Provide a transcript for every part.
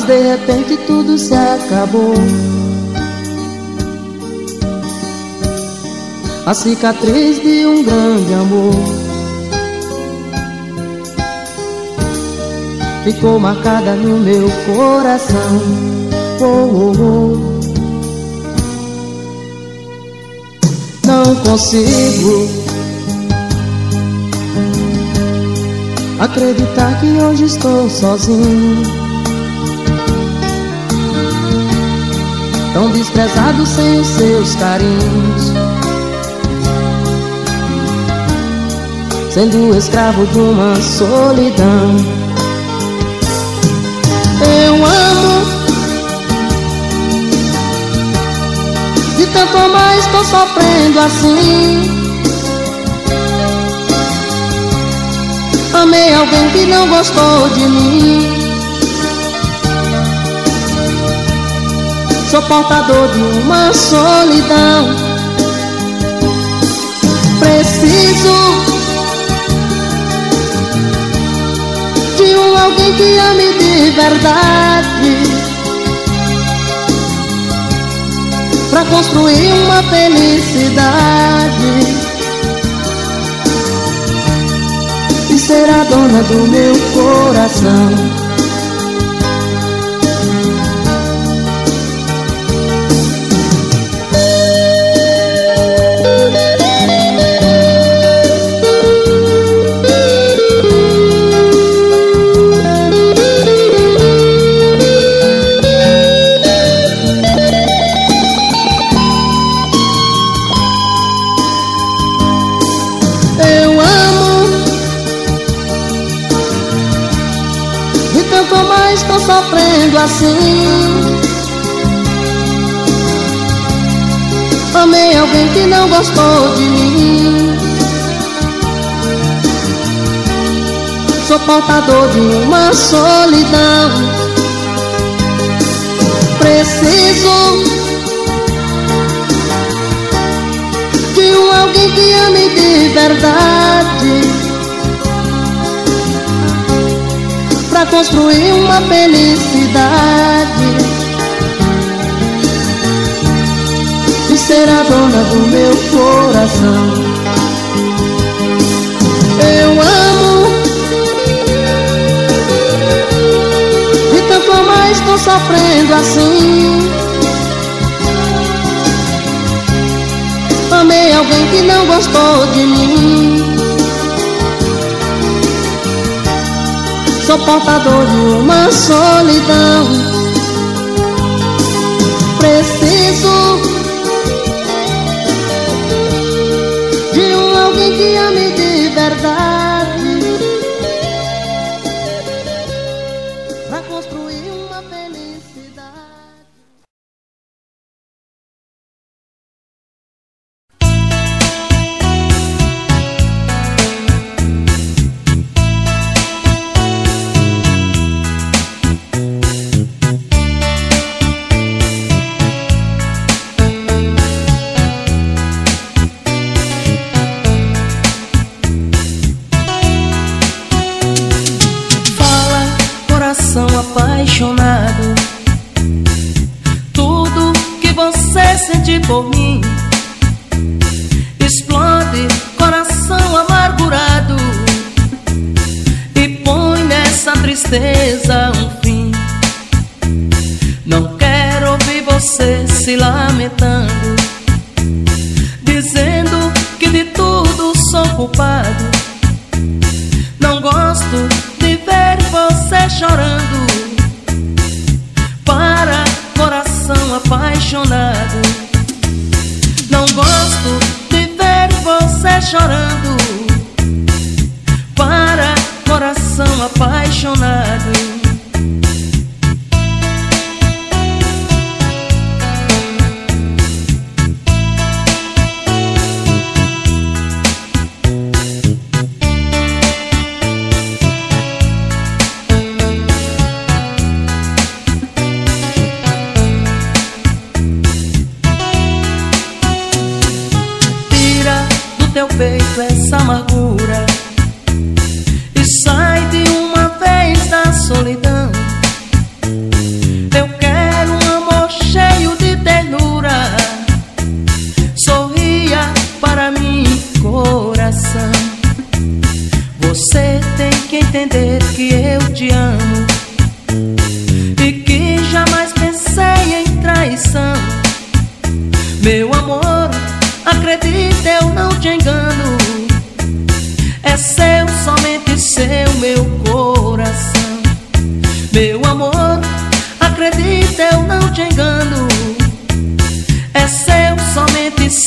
Mas de repente tudo se acabou. A cicatriz de um grande amor. ficou marcada no meu coração. Oh, oh, oh. Não consigo acreditar que hoje estou sozinho. Tão desprezado sem os seus carinhos. Sendo escravo de uma solidão. Eu amo De tanto amar estou sofrendo assim Amei alguém que não gostou de mim Sou portador de uma solidão. Preciso de um alguém que ame de verdade. Pra construir uma felicidade. E ser a dona do meu coração gostou de mim. Sou portador de uma solidão. Preciso de um alguém que ame de verdade. pra construir uma felicidade Ser a dona do meu coração. Eu amo E tanto mais estou sofrendo assim. Amei alguém que não gostou de mim. Sou portador de uma solidão por mim. Explode coração amargurado e põe nessa tristeza um fim. Não quero ouvir você se lamentando, dizendo que de tudo sou culpado.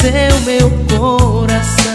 Seu, meu coração.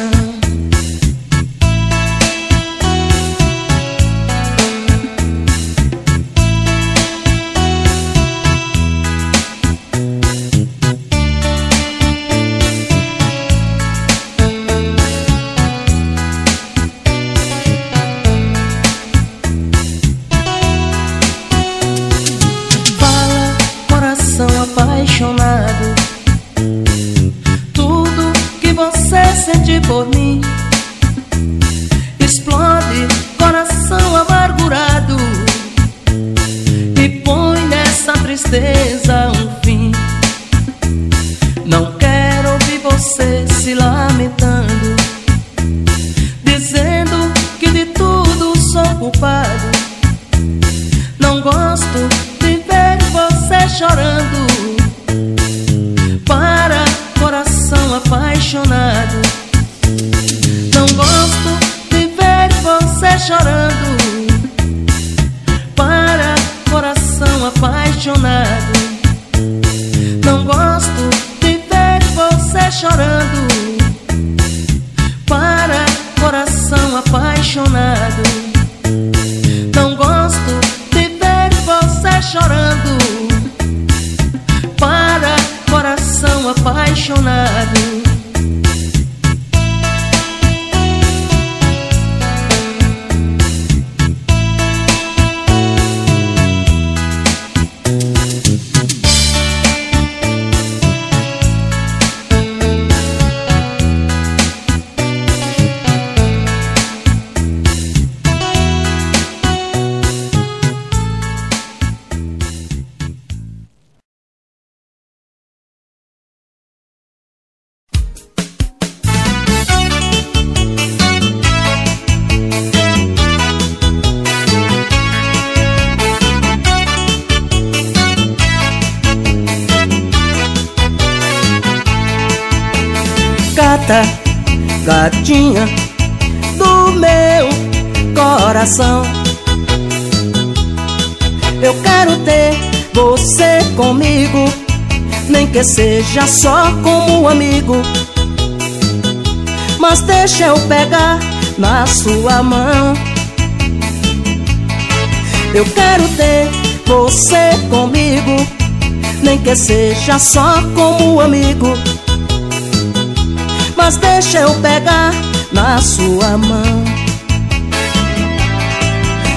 Que seja só como amigo. Mas deixa eu pegar na sua mão. Eu quero ter você comigo, nem que seja só como amigo. Mas deixa eu pegar na sua mão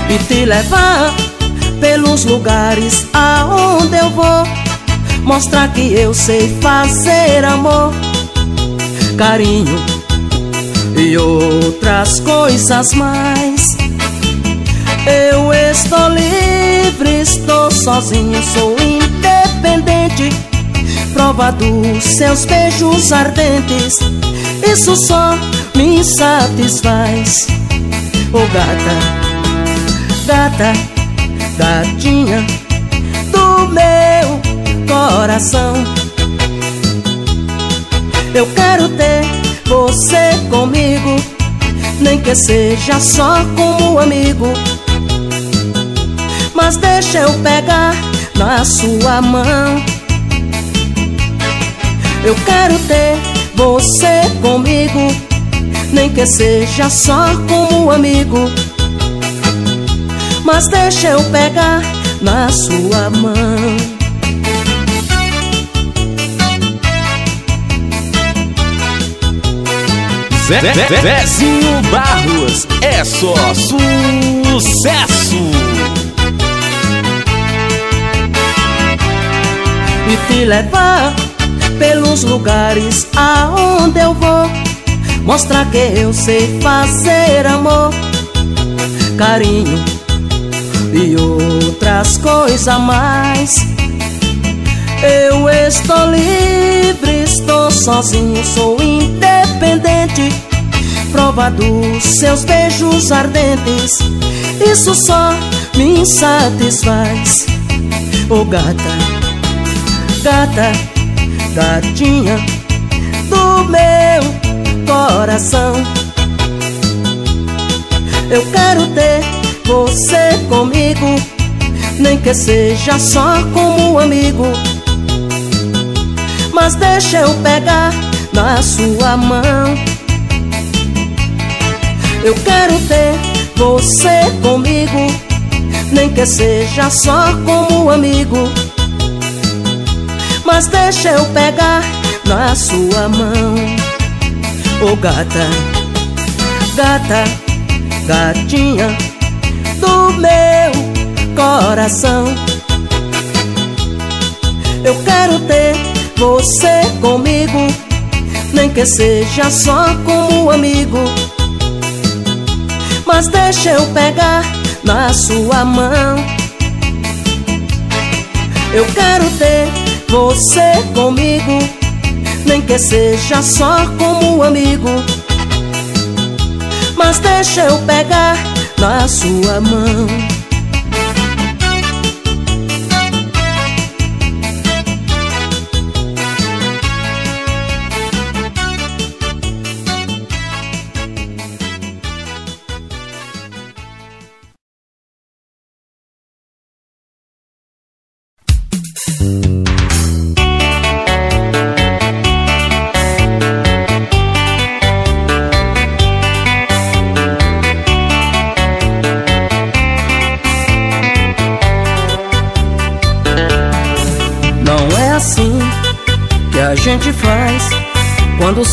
E te levar pelos lugares aonde eu vou Mostrar que eu sei fazer amor Carinho e outras coisas mais. Eu estou livre, estou sozinho, sou independente prova dos seus beijos ardentes. Isso só me satisfaz. Oh, gata, gata, gatinha do meu coração. Eu quero ter você comigo Nem que seja só como amigo. Mas deixa eu pegar na sua mão. Eu quero ter você comigo Nem que seja só como amigo. Mas deixa eu pegar na sua mão Zé, Zé, Barros. É só sucesso! E te levar pelos lugares aonde eu vou. Mostrar que eu sei fazer amor Carinho e outras coisas mais. Eu estou livre, estou sozinho, sou independente prova dos seus beijos ardentes. Isso só me satisfaz. Oh gata, gata, gatinha do meu coração. Eu quero ter você comigo, nem que seja só como amigo. Mas deixa eu pegar na sua mão. Eu quero ter você comigo, nem que seja só como amigo. Mas deixa eu pegar na sua mão. Ô oh, gata, gata, gatinha do meu coração. Eu quero ter você comigo, nem que seja só como amigo. Mas deixa eu pegar na sua mão. Eu quero ter você comigo, nem que seja só como amigo. Mas deixa eu pegar na sua mão.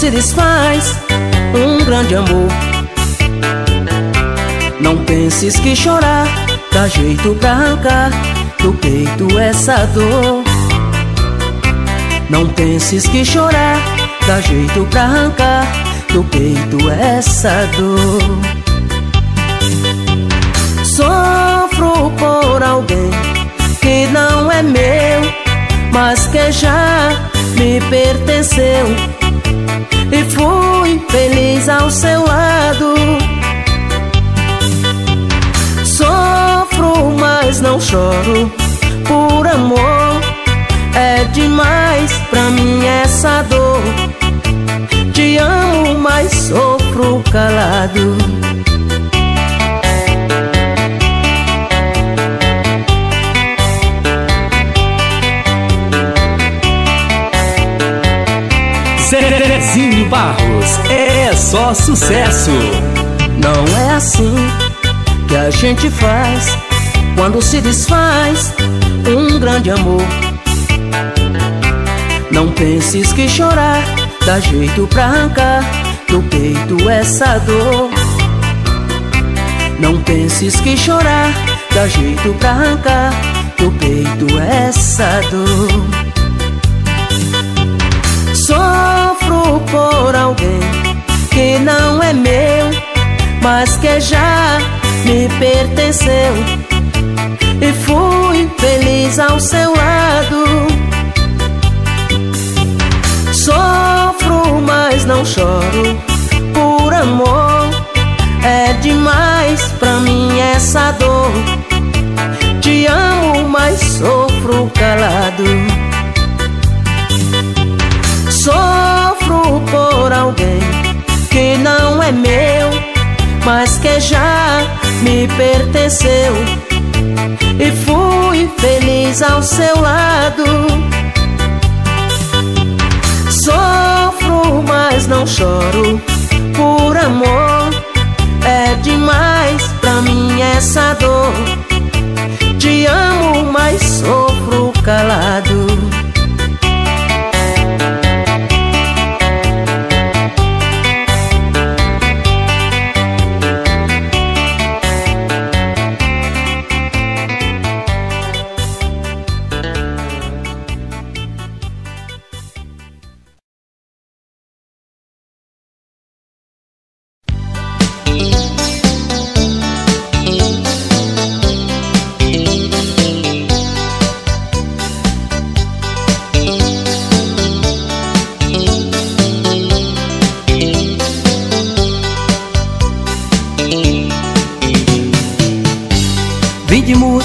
Se desfaz um grande amor. Não penses que chorar dá jeito pra arrancar do peito essa dor. Não penses que chorar dá jeito pra arrancar do peito essa dor. Sofro por alguém que não é meu, mas que já me pertenceu e fui feliz ao seu lado. Sofro, mas não choro por amor. É demais pra mim essa dor. Te amo, mas sofro calado. Barros, é só sucesso. Não é assim que a gente faz quando se desfaz um grande amor. Não penses que chorar dá jeito pra arrancar do peito essa dor. Não penses que chorar dá jeito pra arrancar do peito essa dor. Mas que já me pertenceu. E fui feliz ao seu lado. Sofro, mas não choro por amor. É demais pra mim essa dor. Te amo, mas sofro calado. Sofro por alguém que não é meu, mas que já me pertenceu. E fui feliz ao seu lado. Sofro, mas não choro por amor. É demais pra mim essa dor. Te amo, mas sofro calado.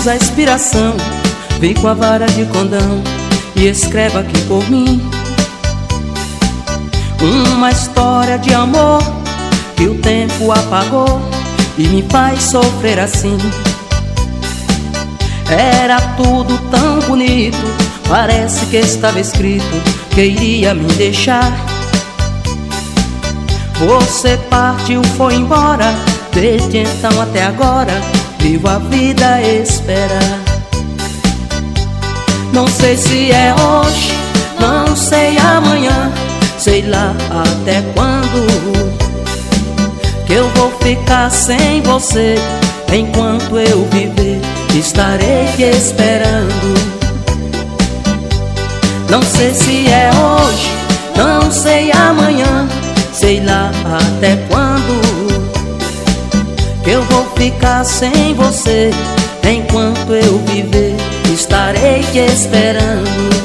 Musa inspiração, vem com a vara de condão e escreva aqui por mim uma história de amor que o tempo apagou e me faz sofrer assim. Era tudo tão bonito, parece que estava escrito que iria me deixar. Você partiu, foi embora, desde então até agora, vivo a vida a esperar. Não sei se é hoje, não sei amanhã, sei lá até quando que eu vou ficar sem você enquanto eu viver. Estarei te esperando. Não sei se é hoje, não sei amanhã, sei lá até quando eu vou ficar sem você. Enquanto eu viver, estarei te esperando.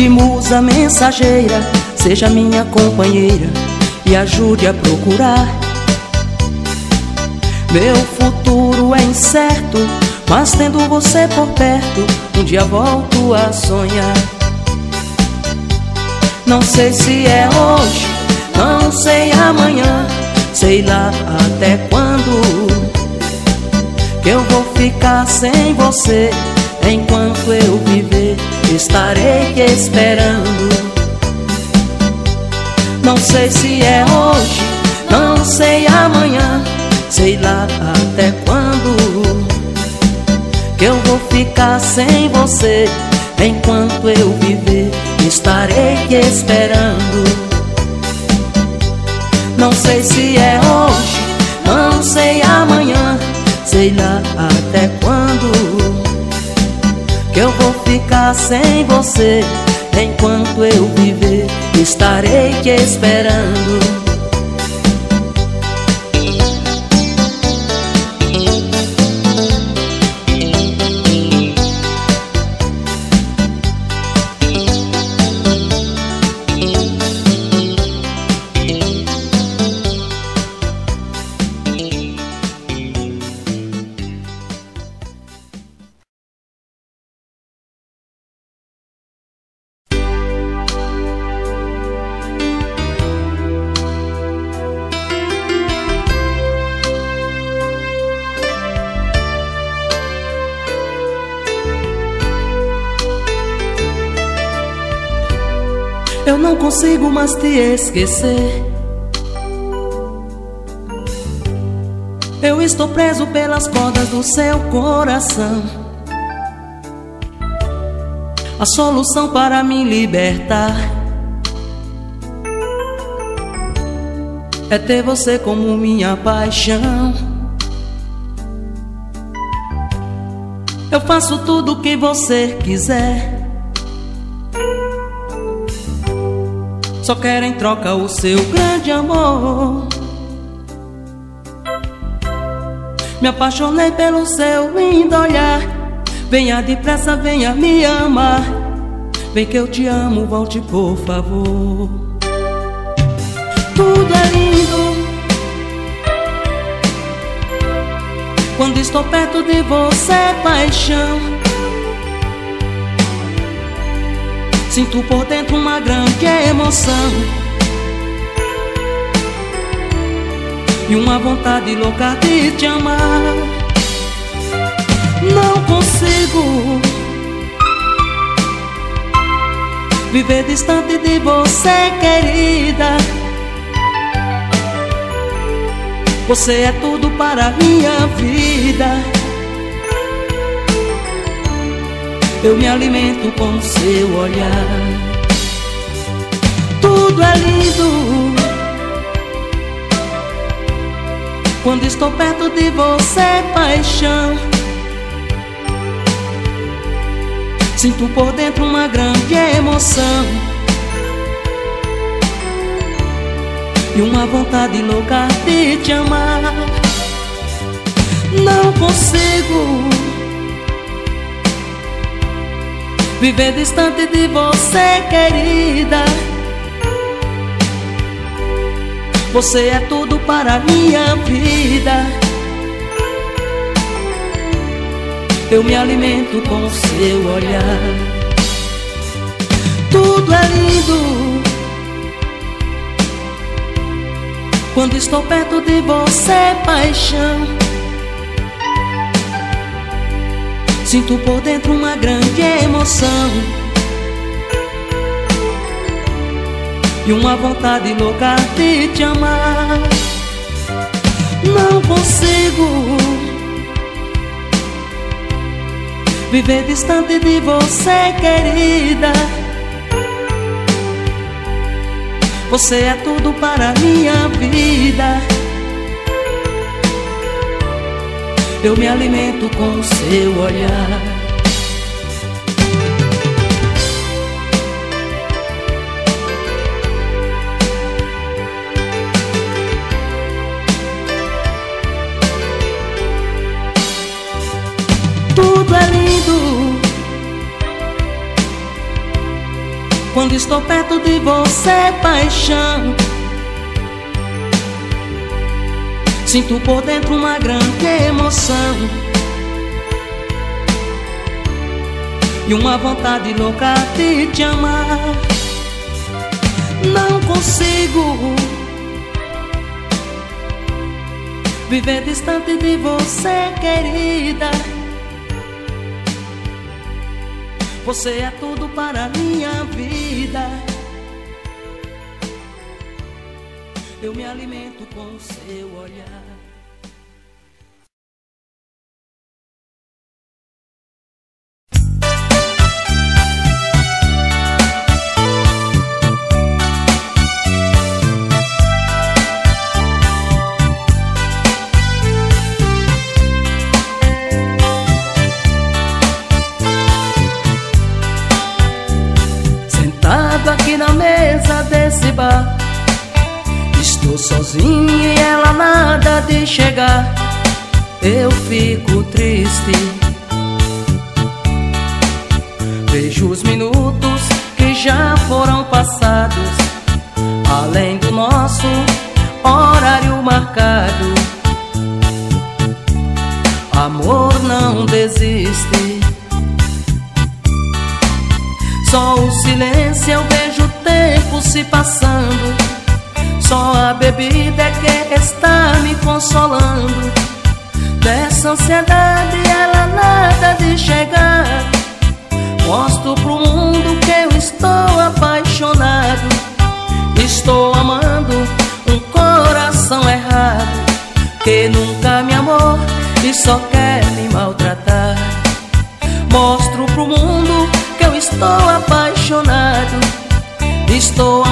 de musa mensageira, seja minha companheira e ajude a procurar. Meu futuro é incerto, mas tendo você por perto, um dia volto a sonhar. Não sei se é hoje, não sei amanhã, sei lá até quando que eu vou ficar sem você enquanto eu viver estarei te esperando. Não sei se é hoje, não sei amanhã, sei lá até quando que eu vou ficar sem você. Enquanto eu viver, estarei esperando. Não sei se é hoje, não sei amanhã, sei lá até quando que eu vou ficar sem você Enquanto eu viver Estarei te esperando esquecer. Eu estou preso pelas cordas do seu coração. A solução para me libertar é ter você como minha paixão. Eu faço tudo o que você quiser. Só quero em troca o seu grande amor. Me apaixonei pelo seu lindo olhar. Venha depressa, venha me amar. Vem que eu te amo, volte por favor. Tudo é lindo. Quando estou perto de você, paixão Sinto por dentro uma grande emoção. E uma vontade louca de te amar. Não consigo Viver distante de você, querida. Você é tudo para minha vida eu me alimento com seu olhar. Tudo é lindo quando estou perto de você, paixão. Sinto por dentro uma grande emoção e uma vontade louca de te amar. Não consigo viver distante de você, querida. Você é tudo para minha vida. Eu me alimento com seu olhar. Tudo é lindo. Quando estou perto de você, paixão. Sinto por dentro uma grande emoção. E uma vontade louca de te amar. Não consigo viver distante de você, querida. Você é tudo para minha vida. Eu me alimento com o seu olhar. Tudo é lindo quando estou perto de você, paixão. Sinto por dentro uma grande emoção. E uma vontade louca de te amar. Não consigo Viver distante de você, querida. Você é tudo para minha vida. Eu me alimento com o seu olhar. Chegar Eu fico triste. Vejo os minutos que já foram passados Além do nosso horário marcado. Amor não desiste. Só o silêncio eu vejo o tempo se passando só a bebida é que está me consolando. Dessa ansiedade ela nada de chegar. Mostro pro mundo que eu estou apaixonado. Estou amando um coração errado Que nunca me amou e só quer me maltratar. Mostro pro mundo que eu estou apaixonado. Estou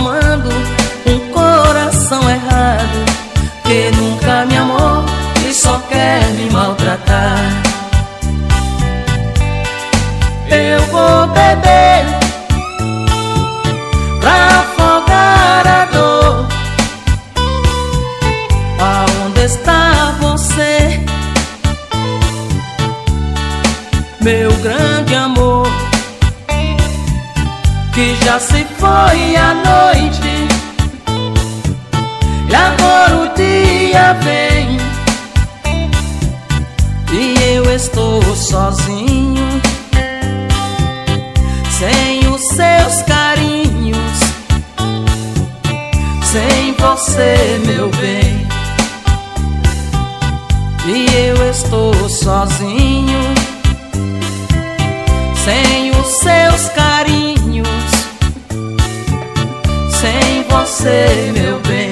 já se foi a noite. E agora o dia vem. E eu estou sozinho. Sem os seus carinhos. Sem você, meu bem. E eu estou sozinho. Sem os seus carinhos você, meu bem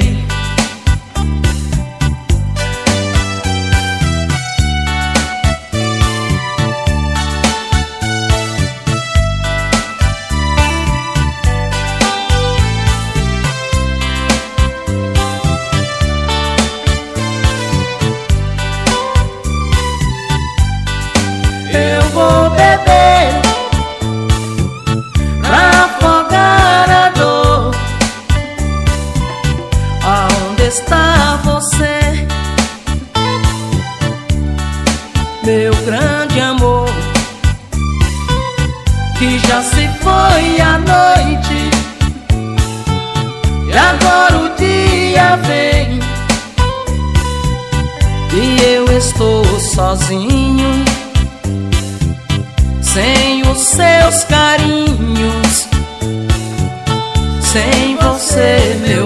já se foi a noite, e agora o dia vem, e eu estou sozinho, sem os seus carinhos, sem você, meu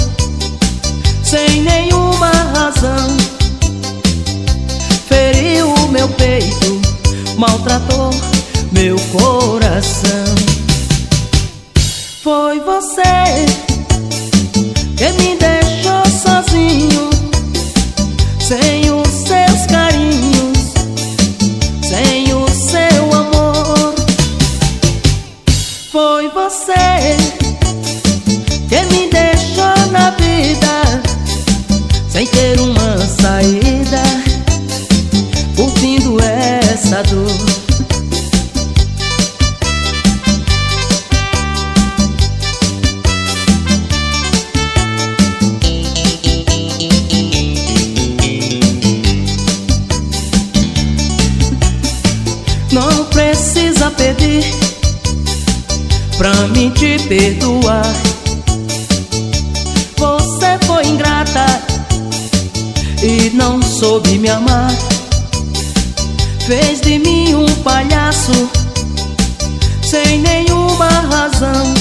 sem nenhuma razão. Feriu o meu peito, maltratou meu coração. Foi você que me deixou sozinho, sem os seus carinhos. sem ter uma saída, curtindo essa dor. Não precisa pedir pra mim te perdoar. amar. Fez de mim um palhaço, sem nenhuma razão.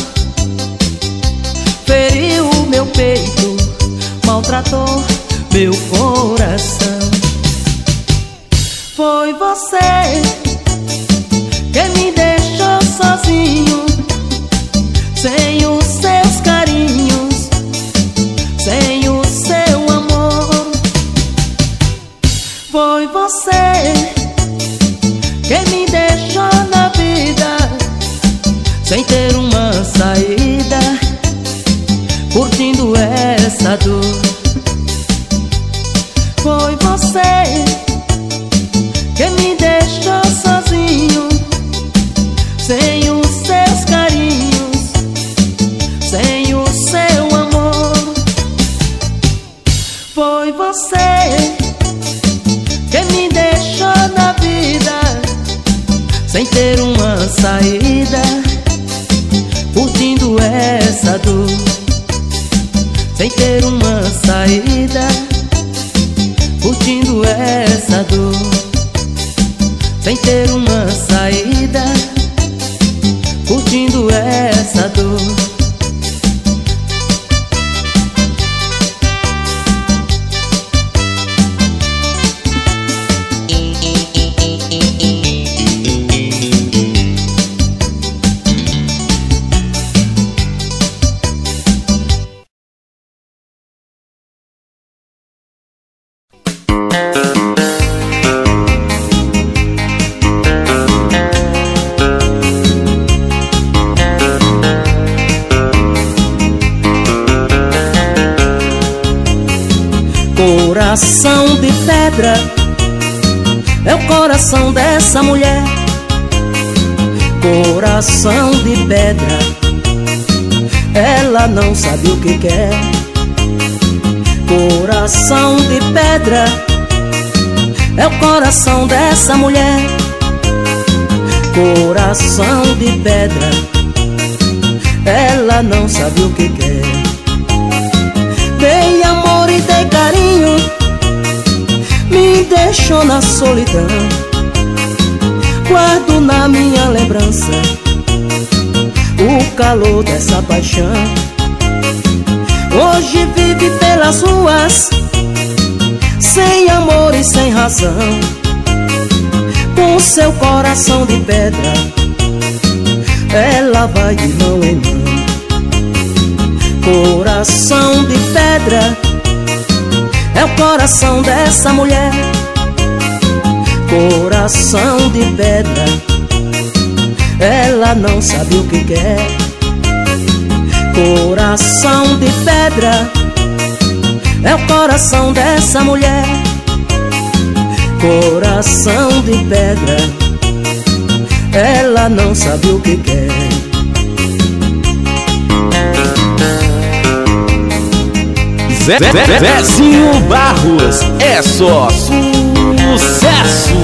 Feriu o meu peito, maltratou meu coração. Foi você pedra, ela não sabe o que quer. Dei amor e dei carinho me deixou na solidão. Guardo na minha lembrança o calor dessa paixão. Hoje vive pelas ruas, sem amor e sem razão. Com seu coração de pedra, ela vai de mão em mão. Coração de pedra. É o coração dessa mulher. Coração de pedra. Ela não sabe o que quer. Coração de pedra. É o coração dessa mulher. Coração de pedra Ela não sabe o que quer Zé, Zé, Zezinho Barros é só sucesso.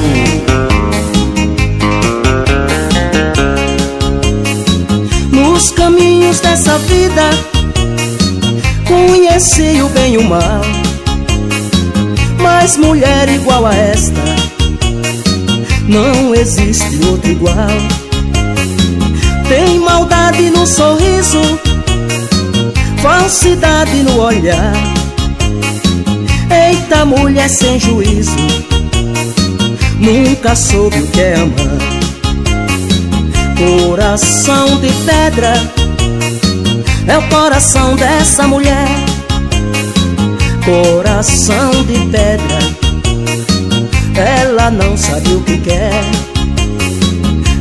Nos caminhos dessa vida conheci o bem e o mal, mas mulher igual a esta não existe outra igual. Tem maldade no sorriso falsidade no olhar. Eita, mulher sem juízo, nunca soube o que é amar. Coração de pedra, é o coração dessa mulher. Coração de pedra, ela não sabe o que quer.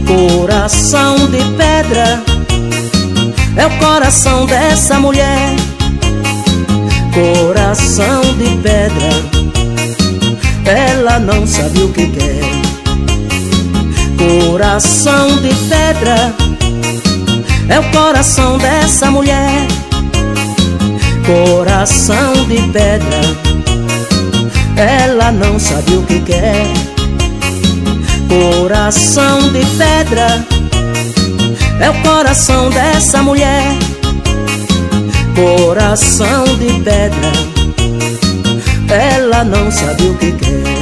Coração de pedra é o coração dessa mulher. Coração de pedra Ela não sabe o que quer. Coração de pedra É o coração dessa mulher. Coração de pedra Ela não sabe o que quer. Coração de pedra é o coração dessa mulher. Coração de pedra Ela não sabe o que quer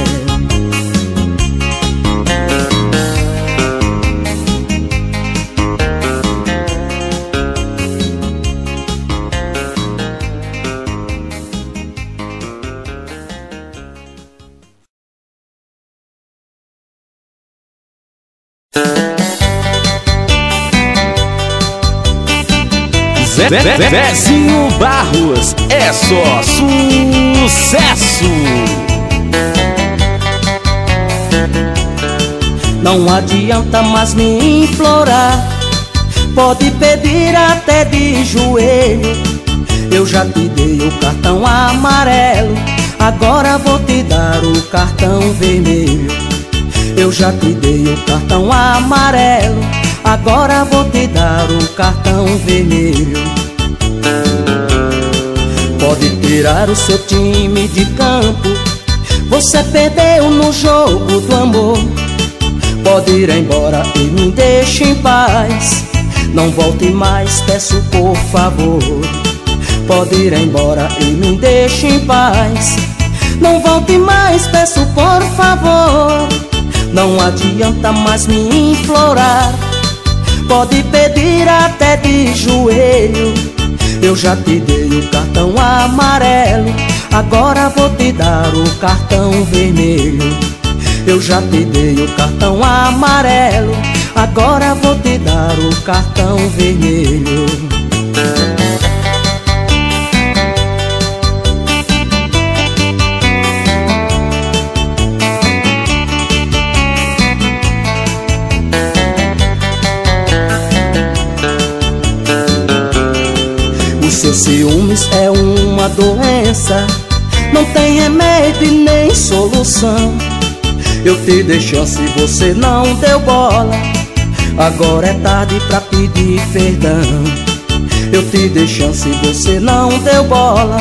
Zezinho Barros é só sucesso. Não adianta mais me implorar, pode pedir até de joelho. Eu já te dei o cartão amarelo, agora vou te dar o cartão vermelho. Eu já te dei o cartão amarelo, agora vou te dar o cartão vermelho. Pode tirar o seu time de campo. Você perdeu no jogo do amor. Pode ir embora e me deixe em paz. Não volte mais, peço por favor. Pode ir embora e me deixe em paz. Não volte mais, peço por favor. Não adianta mais me implorar Pode pedir até de joelho. Eu já te dei o cartão amarelo. Agora vou te dar o cartão vermelho. Eu já te dei o cartão amarelo. Agora vou te dar o cartão vermelho é uma doença. Não tem remédio e nem solução. Eu te dei chance e você não deu bola. Agora é tarde pra pedir perdão. Eu te dei chance e você não deu bola.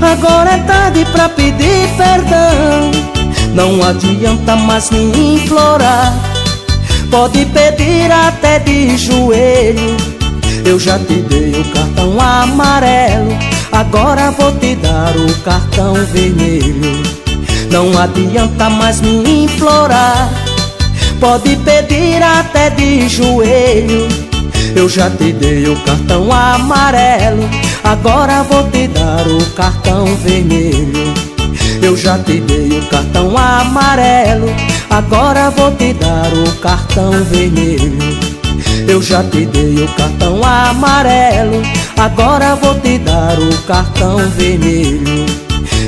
Agora é tarde pra pedir perdão. Não adianta mais me implorar. Pode pedir até de joelho. Eu já te dei o cartão amarelo Agora vou te dar o cartão vermelho. Não adianta mais me implorar. Pode pedir até de joelho. Eu já te dei o cartão amarelo. Agora vou te dar o cartão vermelho. Eu já te dei o cartão amarelo. Agora vou te dar o cartão vermelho eu já te dei o cartão amarelo Agora vou te dar o cartão vermelho.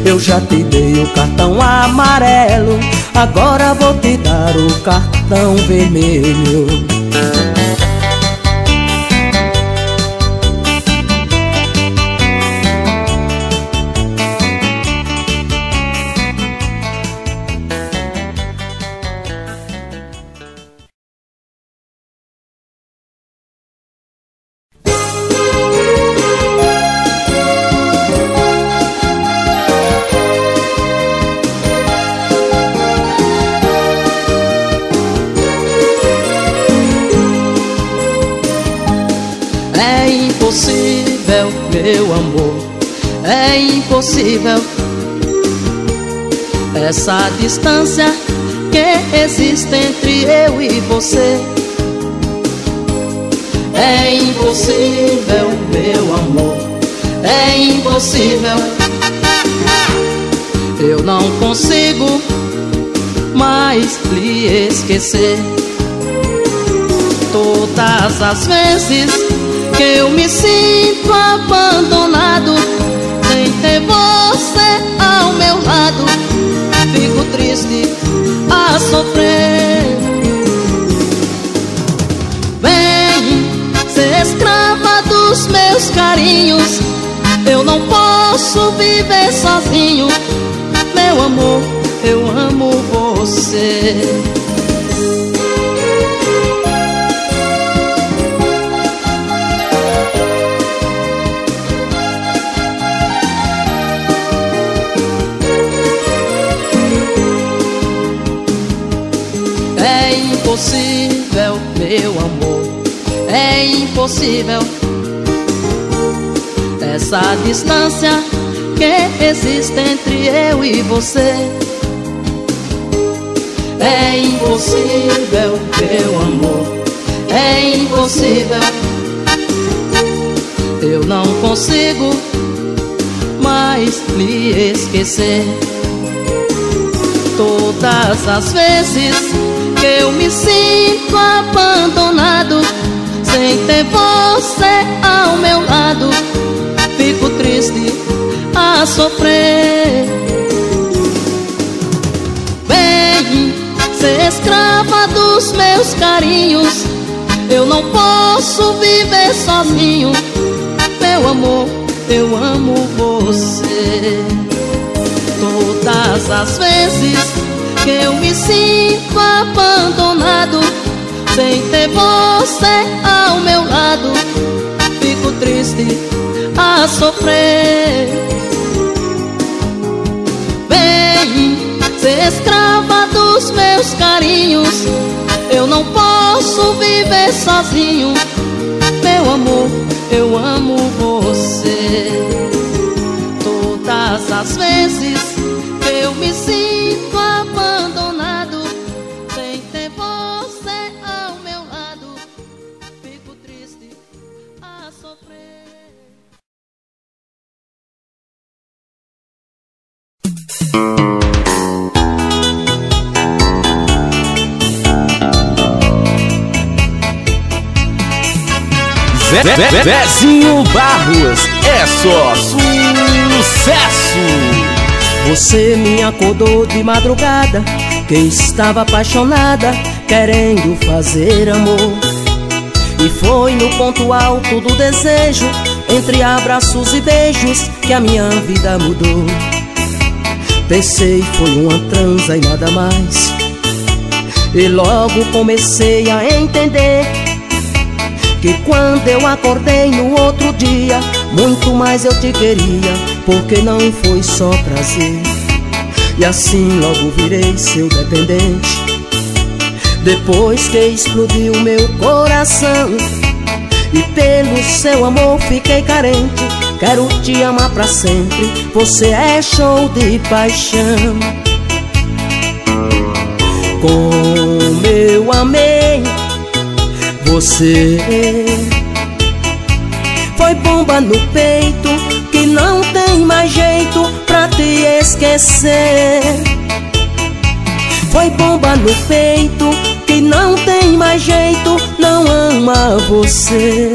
Eu já te dei o cartão amarelo Agora vou te dar o cartão vermelho impossível Essa distância que existe entre eu e você É impossível, meu amor É impossível. Eu não consigo mais lhe esquecer. Todas as vezes que eu me sinto abandonado ter você ao meu lado. Fico triste a sofrer. Vem ser escrava dos meus carinhos. Eu não posso viver sozinho. Meu amor, eu amo você impossível, meu amor, é impossível. Essa distância que existe entre eu e você é impossível, meu amor, é impossível. Eu não consigo mais lhe esquecer. Todas as vezes eu me sinto abandonado Sem ter você ao meu lado. Fico triste a sofrer. Vem ser escrava dos meus carinhos. Eu não posso viver sozinho. Meu amor, eu amo você. Todas as vezes que eu me sinto abandonado. Sem ter você ao meu lado Fico triste a sofrer. Vem ser escrava dos meus carinhos. Eu não posso viver sozinho. Meu amor, eu amo você. Todas as vezes eu me sinto Zezinho Barros, é só sucesso! Você me acordou de madrugada, que estava apaixonada, querendo fazer amor. E foi no ponto alto do desejo, entre abraços e beijos, que a minha vida mudou. Pensei foi uma transa e nada mais. E logo comecei a entender que quando eu acordei no outro dia, muito mais eu te queria, porque não foi só prazer. E assim logo virei seu dependente. Depois que explodiu meu coração, e pelo seu amor fiquei carente. Quero te amar pra sempre, você é show de paixão. Como eu amei você, foi bomba no peito que não tem mais jeito pra te esquecer. Foi bomba no peito que não tem mais jeito, não ama você.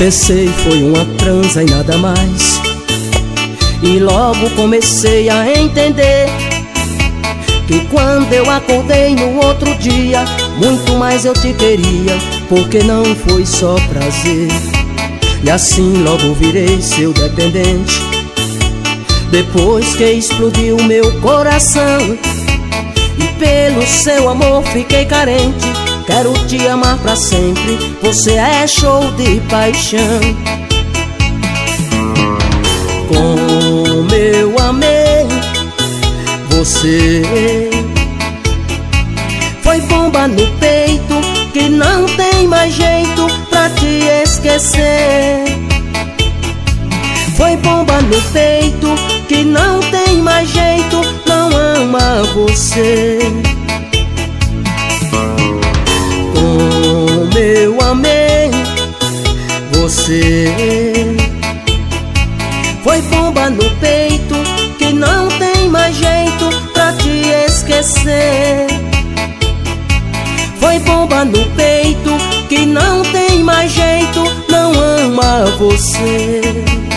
Pensei foi uma transa e nada mais. E logo comecei a entender Que quando eu acordei no outro dia Muito mais eu te queria Porque não foi só prazer. E assim logo virei seu dependente. Depois que explodiu meu coração E pelo seu amor fiquei carente Quero te amar pra sempre, você é show de paixão. Como eu amei você, foi bomba no peito que não tem mais jeito pra te esquecer. Foi bomba no peito que não tem mais jeito, não ama você. Eu amei você. Foi bomba no peito que não tem mais jeito pra te esquecer. Foi bomba no peito que não tem mais jeito, não ama você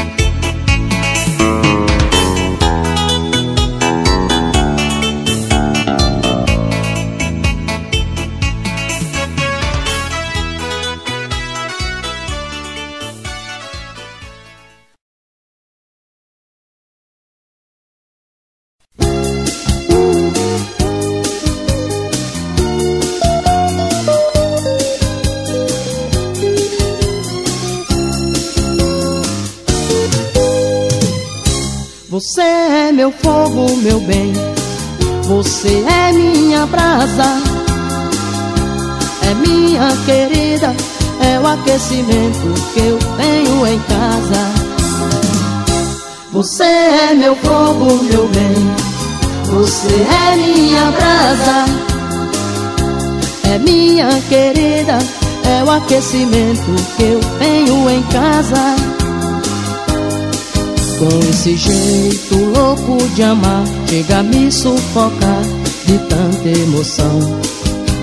meu fogo, meu bem. Você é minha brasa. É minha querida. É o aquecimento que eu tenho em casa. Você é meu fogo, meu bem. Você é minha brasa. É minha querida. É o aquecimento que eu tenho em casa. Com esse jeito louco de amar. Chega a me sufocar de tanta emoção.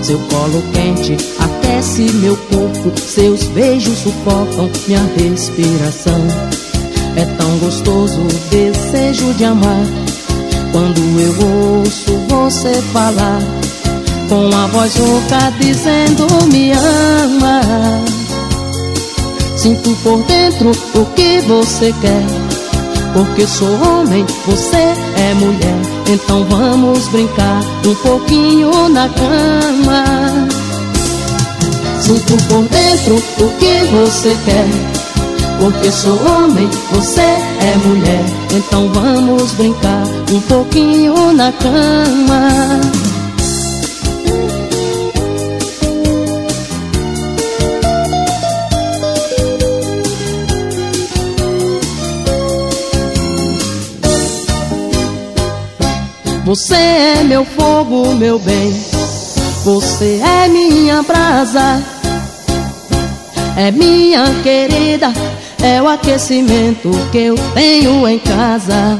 Seu colo quente aquece meu corpo Seus beijos sufocam minha respiração. É tão gostoso o desejo de amar. Quando eu ouço você falar Com a voz rouca dizendo me ama. Sinto por dentro o que você quer porque sou homem, você é mulher. Então vamos brincar um pouquinho na cama. Sinto por dentro o que você quer. Porque sou homem, você é mulher. Então vamos brincar um pouquinho na cama Você é meu fogo, meu bem. Você é minha brasa, é minha querida, é o aquecimento que eu tenho em casa.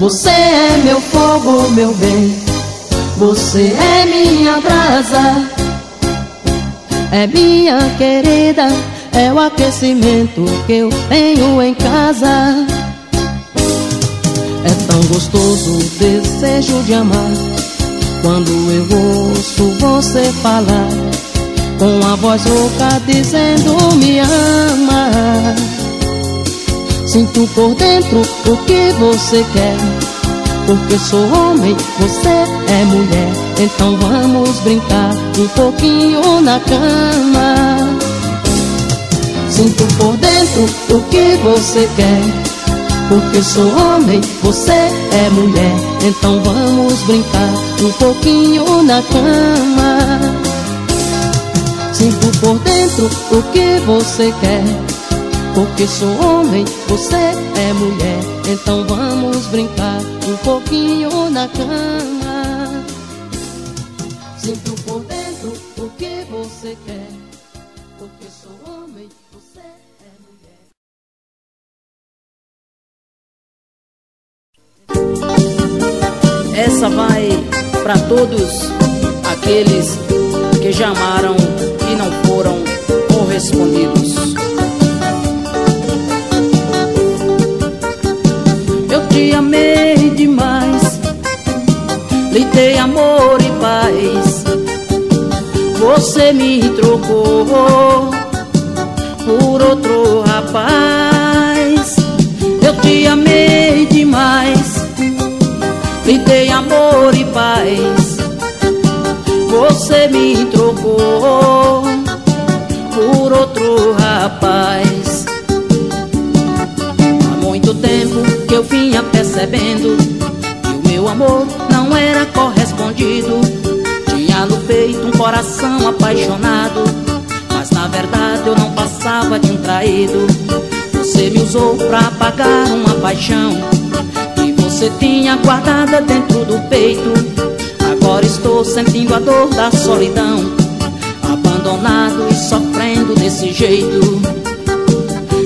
Você é meu fogo, meu bem, você é minha brasa, é minha querida, é o aquecimento que eu tenho em casa. É tão gostoso o desejo de amar. Quando eu ouço você falar Com a voz louca dizendo me ama. Sinto por dentro o que você quer Porque sou homem, você é mulher. Então vamos brincar um pouquinho na cama. Sinto por dentro o que você quer porque sou homem, você é mulher. Então vamos brincar um pouquinho na cama. Sinto por dentro o que você quer. Porque sou homem, você é mulher. Então vamos brincar um pouquinho na cama. Sinto por dentro o que você quer para todos aqueles que já amaram e não foram correspondidos. Eu te amei demais, lhe dei amor e paz. Você me trocou por outro amor e paz. Você me trocou por outro rapaz. Há muito tempo que eu vinha percebendo que o meu amor não era correspondido. Tinha no peito um coração apaixonado, mas na verdade eu não passava de um traído. Você me usou pra apagar uma paixão você tinha guardada dentro do peito. Agora estou sentindo a dor da solidão, abandonado e sofrendo desse jeito.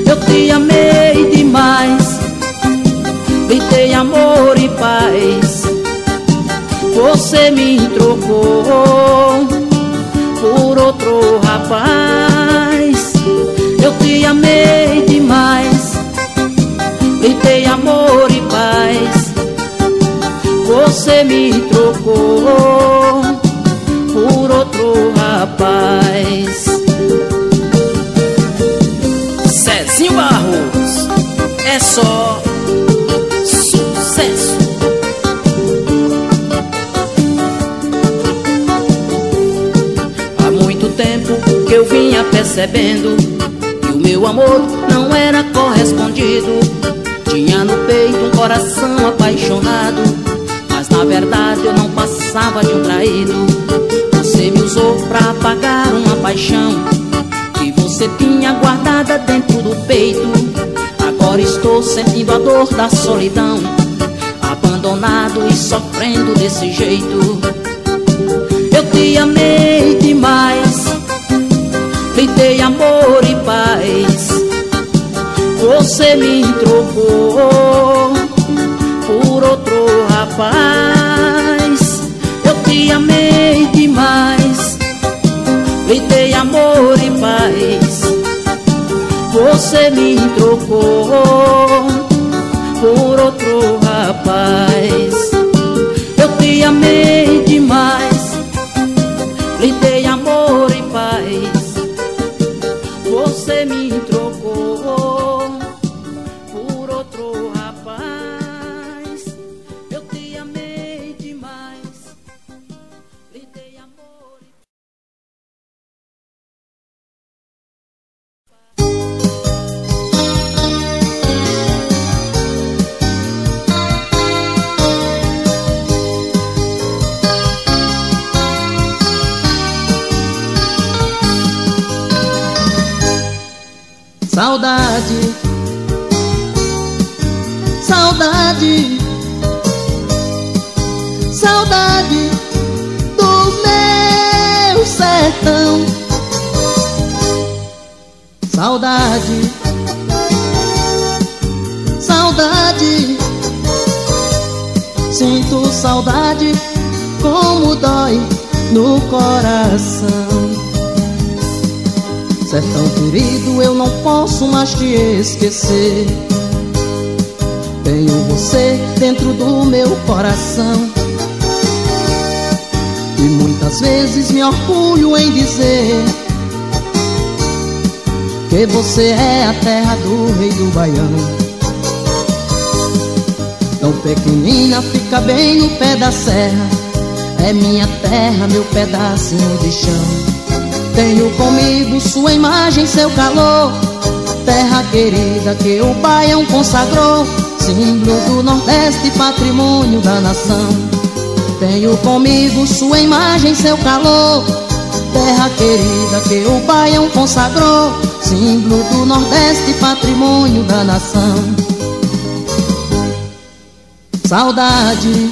Eu te amei demais, lhe amor e paz. Você me trocou por outro rapaz. Eu te amei demais, lhe amor e paz você me trocou por outro rapaz. Cezinho Barros, é só sucesso. Há muito tempo que eu vinha percebendo que o meu amor não era correspondido. Tinha no peito um coração apaixonado na verdade eu não passava de um traído. Você me usou pra apagar uma paixão Que você tinha guardada dentro do peito. Agora estou sentindo a dor da solidão Abandonado e sofrendo desse jeito. Eu te amei demais Lhe dei amor e paz. Você me trocou Eu te amei demais, lhe dei amor e paz. Você me trocou por outro rapaz. Eu te amei demais, Tenho você dentro do meu coração. E muitas vezes me orgulho em dizer Que você é a terra do rei do baiano. Tão pequenina, fica bem no pé da serra. É minha terra, meu pedacinho de chão. Tenho comigo sua imagem, seu calor Terra querida que o baião consagrou. Símbolo do Nordeste, patrimônio da nação. Tenho comigo sua imagem, seu calor. Terra querida que o Baião consagrou. Símbolo do Nordeste, patrimônio da nação. Saudade.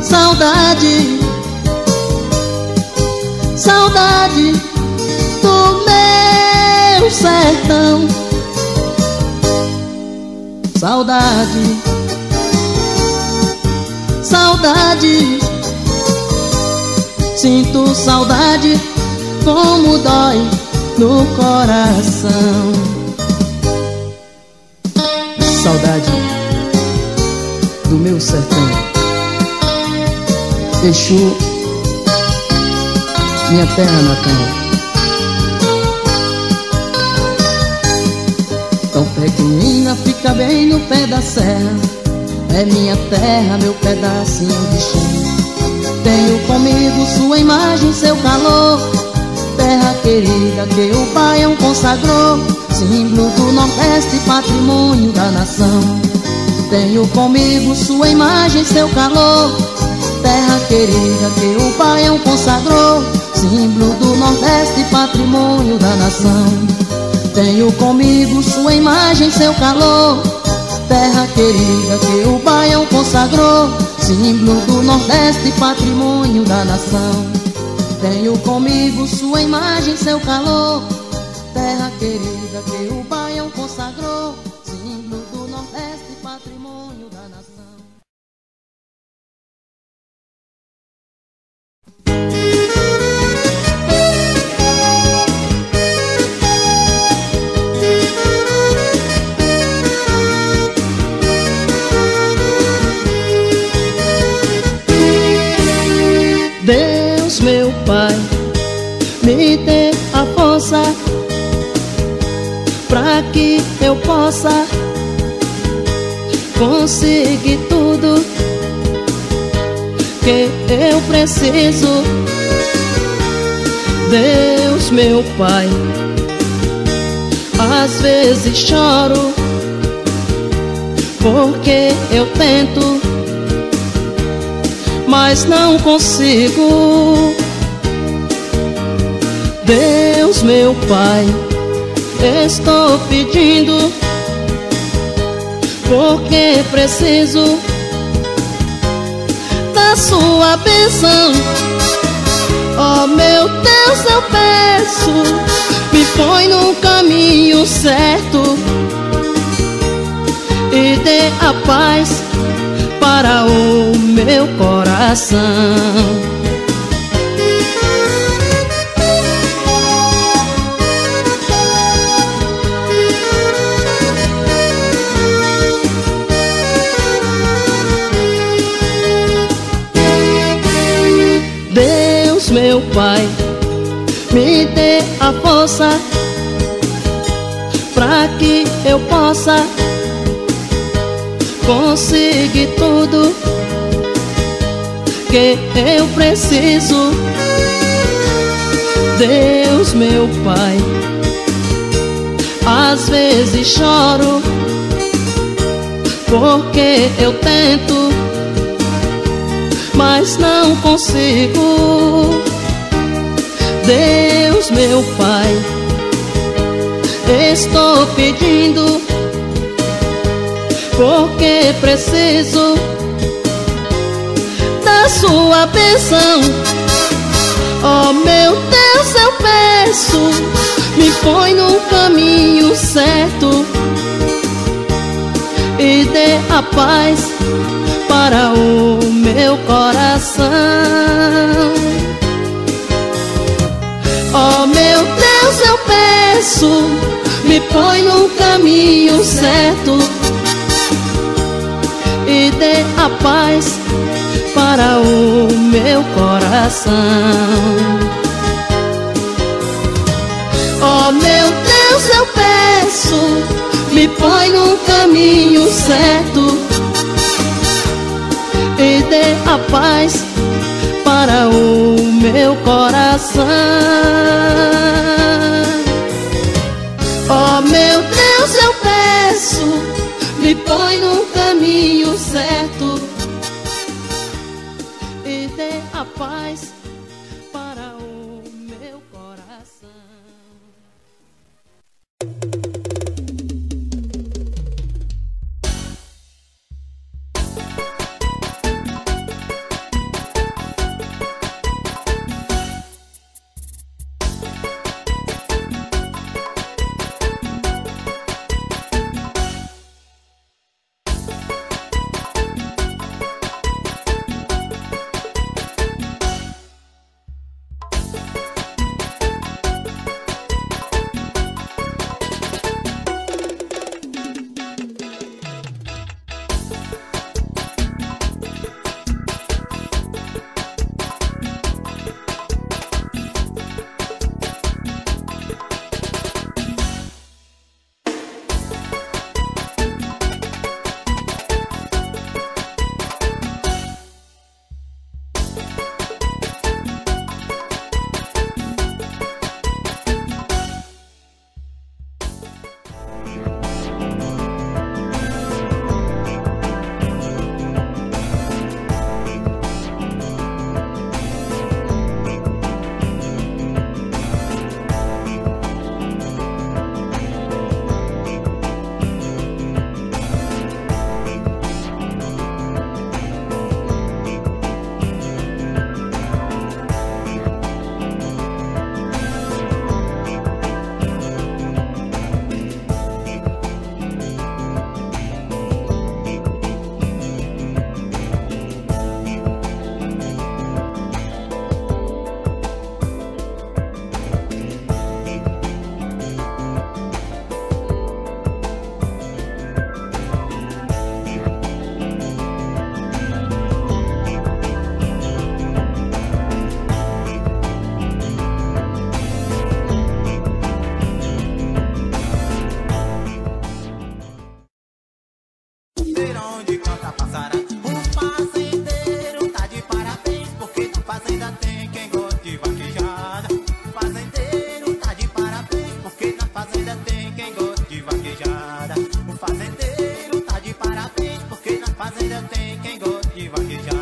Saudade. Saudade sertão. Saudade. Saudade. Sinto saudade como dói no coração. Saudade do meu sertão. Exu, minha terra natal Tão pequenina, fica bem no pé da serra. É minha terra, meu pedacinho de chão. Tenho comigo sua imagem, seu calor. Terra querida que o Baião consagrou. Símbolo do Nordeste, patrimônio da nação. Tenho comigo sua imagem, seu calor. Terra querida que o Baião consagrou. Símbolo do Nordeste, patrimônio da nação Tenho comigo sua imagem, seu calor. Terra querida que o Baião consagrou Símbolo do Nordeste, patrimônio da nação. Tenho comigo sua imagem, seu calor. Terra querida que o Baião consagrou Símbolo do Nordeste, patrimônio eu possa conseguir tudo que eu preciso. Deus, meu Pai, às vezes choro porque eu tento, mas não consigo. Deus, meu Pai, estou pedindo, porque preciso da Sua bênção. Oh, meu Deus, eu peço, me põe no caminho certo e dê a paz para o meu coração. Pai, me dê a força para que eu possa conseguir tudo que eu preciso. Deus, meu Pai, às vezes choro porque eu tento mas não consigo. Deus, meu Pai, estou pedindo, porque preciso da Sua bênção. Oh meu Deus, eu peço, me põe no caminho certo e dê a paz para o meu coração. Oh meu Deus, eu peço, me põe no caminho certo e dê a paz para o meu coração. Oh meu Deus, eu peço, me põe no caminho certo e dê a paz para o meu coração. Oh meu Deus, eu peço, me põe no caminho ainda tem